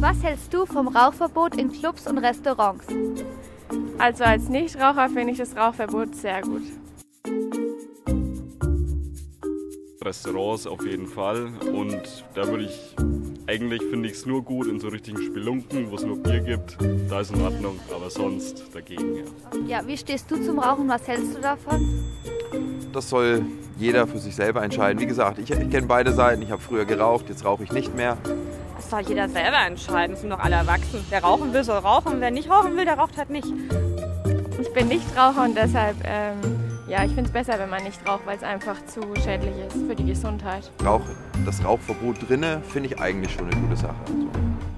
Was hältst du vom Rauchverbot in Clubs und Restaurants? Also als Nichtraucher finde ich das Rauchverbot sehr gut. Restaurants auf jeden Fall. Und da würde ich, eigentlich finde ich es nur gut in so richtigen Spelunken, wo es nur Bier gibt. Da ist in Ordnung, aber sonst dagegen, ja. Ja, wie stehst du zum Rauchen? Was hältst du davon? Das soll jeder für sich selber entscheiden. Wie gesagt, ich, ich kenne beide Seiten. Ich habe früher geraucht, jetzt rauche ich nicht mehr. Das soll jeder selber entscheiden. Das sind doch alle erwachsen. Wer rauchen will, soll rauchen. Wer nicht rauchen will, der raucht halt nicht. Ich bin Nichtraucher und deshalb, ähm, ja, ich finde es besser, wenn man nicht raucht, weil es einfach zu schädlich ist für die Gesundheit. Rauch, das Rauchverbot drinne finde ich eigentlich schon eine gute Sache. Also.